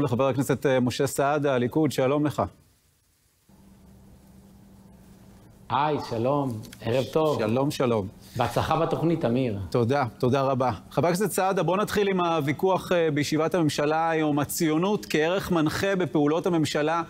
שלום לחבר הכנסת אה, משה סעדה, הליכוד, שלום לך. היי, שלום, ערב טוב. שלום, שלום. בהצלחה בתוכנית, אמיר. תודה, תודה רבה. חבר הכנסת סעדה, בוא נתחיל עם הוויכוח אה, בישיבת הממשלה היום, הציונות כערך מנחה בפעולות הממשלה.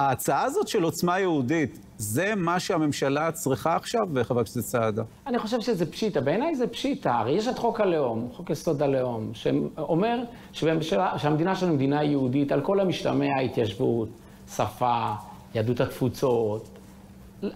ההצעה הזאת של עוצמה יהודית, זה מה שהממשלה צריכה עכשיו, חבר הכנסת סעדה? אני חושב שזה פשיטה. בעיניי זה פשיטה. הרי יש את חוק הלאום, חוק יסוד הלאום, שאומר שבממשלה, שהמדינה שלנו מדינה יהודית, על כל המשתמע, התיישבות, שפה, יהדות התפוצות,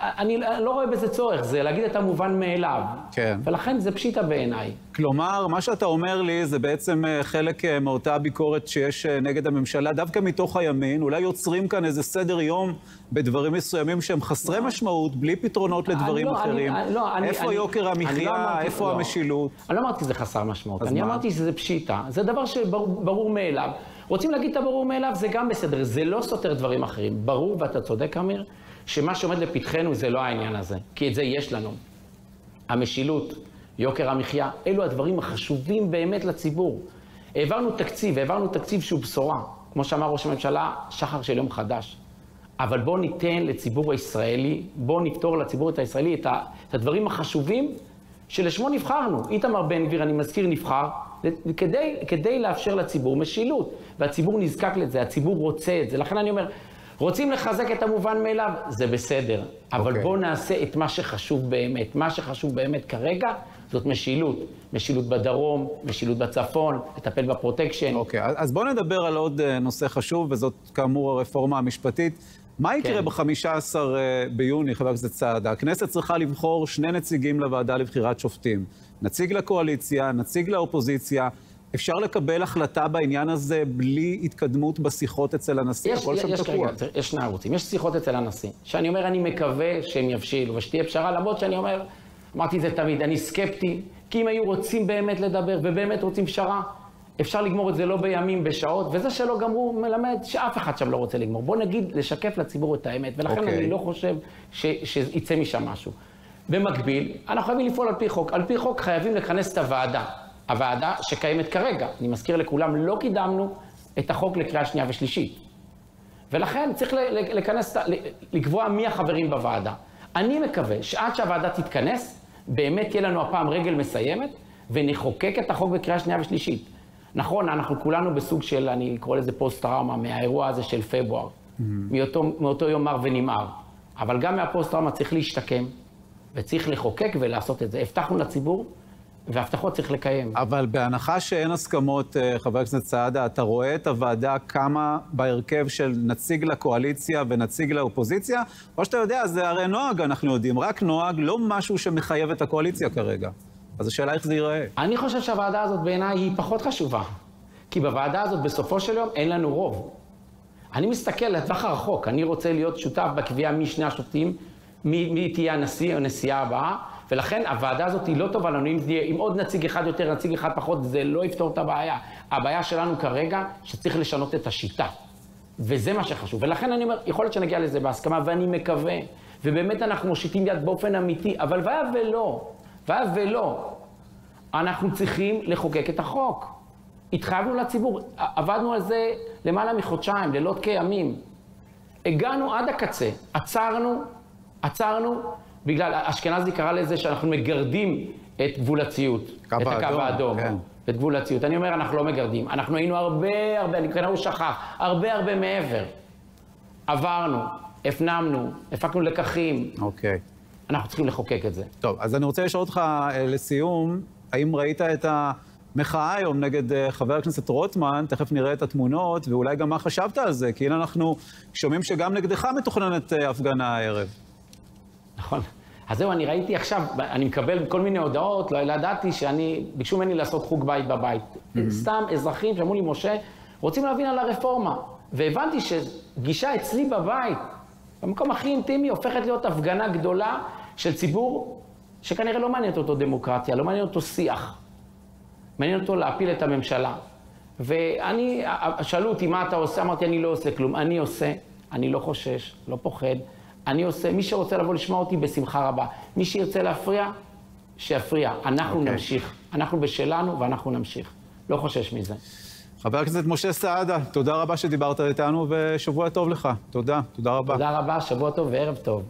אני לא רואה בזה צורך, זה להגיד את המובן מאליו. כן. ולכן זה פשיטה בעיניי. כלומר, מה שאתה אומר לי זה בעצם אה, חלק אה, מאותה ביקורת שיש אה, נגד הממשלה, דווקא מתוך הימין. אולי יוצרים כאן איזה סדר יום בדברים מסוימים שהם חסרי לא. משמעות, בלי פתרונות לדברים לא, אחרים. אני, לא, אני, איפה אני, יוקר המחיה, לא איפה לא. המשילות? אני לא אמרתי שזה חסר משמעות, אני מה? אמרתי שזה פשיטה. זה דבר שברור מאליו. רוצים להגיד את הברור מאליו, זה גם בסדר, זה לא סותר דברים אחרים. ברור, ואתה צודק, אמיר, שמה שעומד לפתחנו זה לא העניין הזה, כי את זה יש לנו. המשילות, יוקר המחיה, אלו הדברים החשובים באמת לציבור. העברנו תקציב, העברנו תקציב שהוא בשורה, כמו שאמר ראש הממשלה, שחר של יום חדש. אבל בואו ניתן לציבור הישראלי, בואו נפתור לציבור הישראלי את, ה, את הדברים החשובים שלשמו נבחרנו. איתמר בן גביר, אני מזכיר, נבחר כדי, כדי לאפשר לציבור משילות, והציבור נזקק לזה, הציבור רוצה את זה. לכן אני אומר, רוצים לחזק את המובן מאליו? זה בסדר. אבל okay. אוקיי. בואו נעשה את מה שחשוב באמת. מה שחשוב באמת כרגע זאת משילות. משילות בדרום, משילות בצפון, לטפל בפרוטקשן. אוקיי, okay, אז בואו נדבר על עוד אה, נושא חשוב, וזאת כאמור הרפורמה המשפטית. מה יקרה כן. ב-15 אה, ביוני, חבר הכנסת סעדה? הכנסת צריכה לבחור שני נציגים לוועדה לבחירת שופטים. נציג לקואליציה, נציג לאופוזיציה. אפשר לקבל החלטה בעניין הזה בלי התקדמות בשיחות אצל הנשיא? יש, הכל שם תקוע. יש שני ערוצים. יש שיחות אצל הנשיא, שאני אומר, אני מקווה שהם יבשילו ושתהיה פשרה, למרות שאני אומר, אמרתי את זה תמיד, אני סקפטי, כי אם היו רוצים באמת לדבר ובאמת רוצים פשרה, אפשר לגמור את זה לא בימים, בשעות, וזה שלא גמרו מלמד שאף אחד שם לא רוצה לגמור. בוא נגיד, לשקף לציבור את האמת, ולכן okay. אוקיי. אני לא חושב ש, שיצא משם משהו. במקביל, אנחנו חייבים לפעול על פי חוק. על פי חוק חייבים לכנס את הוועדה. הוועדה שקיימת כרגע. אני מזכיר לכולם, לא קידמנו את החוק לקריאה שנייה ושלישית. ולכן צריך לכנס, לקבוע מי החברים בוועדה. אני מקווה שעד שהוועדה תתכנס, באמת תהיה לנו הפעם רגל מסיימת, ונחוקק את החוק בקריאה שנייה ושלישית. נכון, אנחנו כולנו בסוג של, אני קורא לזה פוסט-טראומה, מהאירוע הזה של פברואר. Mm-hmm. מאותו, מאותו יום מר ונמהר. אבל גם מהפוסט-טראומה צריך להשתקם, וצריך לחוקק ולעשות את זה. הבטחנו לציבור והבטחות צריך לקיים. אבל בהנחה שאין הסכמות, אה, חבר הכנסת סעדה, אתה רואה את הוועדה קמה בהרכב של נציג לקואליציה ונציג לאופוזיציה? או שאתה יודע, זה הרי נוהג, אנחנו יודעים, רק נוהג, לא משהו שמחייב את הקואליציה כרגע. אז השאלה איך זה ייראה. אני חושב שהוועדה הזאת בעיניי היא פחות חשובה. כי בוועדה הזאת בסופו של יום אין לנו רוב. אני מסתכל לטווח הרחוק, אני רוצה להיות שותף בקביעה מי שני השופטים, מי, מי תהיה הנשיא או הנשיאה הבאה, ולכן הוועדה הזאת היא לא טובה לנו, אם, אם עוד נציג אחד יותר, נציג אחד פחות, זה לא יפתור את הבעיה. הבעיה שלנו כרגע, שצריך לשנות את השיטה. וזה מה שחשוב. ולכן אני אומר, יכול להיות שנגיע לזה בהסכמה, ואני מקווה, ובאמת אנחנו מושיטים יד באופן אמיתי, אבל והיה ולא, והיה ולא, אנחנו צריכים לחוקק את החוק. התחייבנו לציבור, עבדנו על זה למעלה מחודשיים, לילות כימים. הגענו עד הקצה, עצרנו, עצרנו, בגלל, אשכנזי קרא לזה שאנחנו מגרדים את גבול הציות. את הקו האדום. כן. את גבול הציות. אני אומר, אנחנו לא מגרדים. אנחנו היינו הרבה הרבה, אני כנראה הוא שכח, הרבה הרבה מעבר. עברנו, הפנמנו, הפקנו לקחים. אוקיי. אנחנו צריכים לחוקק את זה. טוב, אז אני רוצה לשאול אותך אה, לסיום, האם ראית את המחאה היום נגד אה, חבר הכנסת רוטמן? תכף נראה את התמונות, ואולי גם מה חשבת על זה, כי הנה אנחנו שומעים שגם נגדך מתוכננת אה, הפגנה הערב. נכון. אז זהו, אני ראיתי עכשיו, אני מקבל כל מיני הודעות, לא ידעתי שאני, ביקשו ממני לעשות חוג בית בבית. Mm-hmm. סתם אזרחים שאמרו לי, משה, רוצים להבין על הרפורמה. והבנתי שפגישה אצלי בבית, במקום הכי אינטימי, הופכת להיות הפגנה גדולה של ציבור שכנראה לא מעניינת אותו דמוקרטיה, לא מעניין אותו שיח. מעניין אותו להפיל את הממשלה. ואני, שאלו אותי, מה אתה עושה? אמרתי, אני לא עושה כלום. אני עושה, אני לא חושש, לא פוחד. אני עושה, מי שרוצה לבוא לשמוע אותי, בשמחה רבה. מי שירצה להפריע, שיפריע. אנחנו okay. אוקיי. נמשיך. אנחנו בשלנו ואנחנו נמשיך. לא חושש מזה. חבר הכנסת משה סעדה, תודה רבה שדיברת איתנו, ושבוע טוב לך. תודה, תודה רבה. תודה רבה, שבוע טוב וערב טוב.